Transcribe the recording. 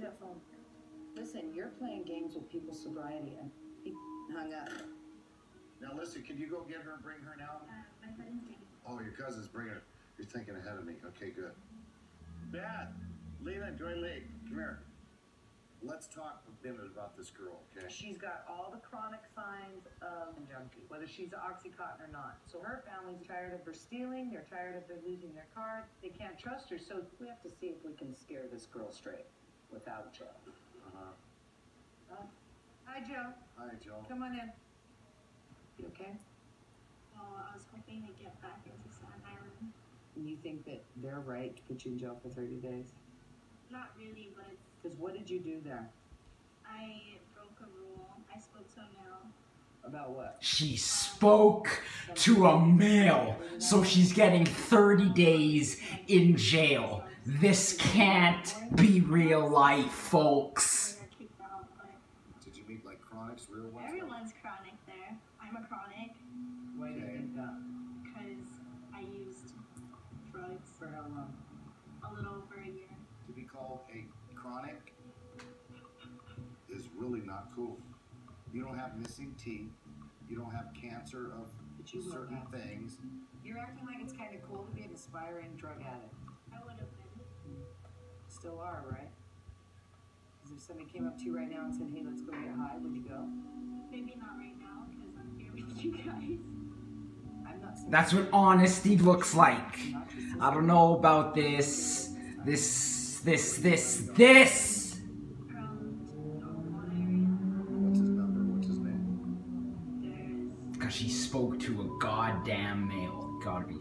me that phone. Listen, you're playing games with people's sobriety and he hung up. Now listen, can you go get her and bring her now? Uh, my cousin's getting. Oh, your cousin's bringing her. You're thinking ahead of me. Okay, good. Beth, Leland, Joy Lake, come here. Let's talk a minute about this girl, okay? She's got all the chronic signs of a junkie, whether she's Oxycontin or not. So her family's tired of her stealing, they're tired of her losing their card, they can't trust her, so We have to see if we can scare this girl straight without jail. Uh-huh. Hi Joe, Hi, Joe. come on in. You okay? Well, I was hoping to get back into Staten Island. And you think that they're right to put you in jail for 30 days? Not really, but it's. Because what did you do there? I broke a rule. I spoke to a male. About what? She spoke to a male, so she's getting 30 days in jail. This can't be real life, folks. got kicked out, but Did you meet like chronics, real ones? everyone's chronic there. I'm a chronic Why do you Okay. think that? because I used drugs For how long? a little over a year. To be called a chronic is really not cool. You don't have missing teeth. You don't have cancer of you certain have. things. You're acting like it's kind of cool to be an aspiring drug addict. I would have been. Still are, right? Because if somebody came up to you right now and said, hey, let's go get high, would you go? Maybe not right now because I'm here with you guys. I'm not saying That's what honesty looks like. I'm not your sister. I don't know about this. This, this, this, this. She spoke to a goddamn male. Gotta be.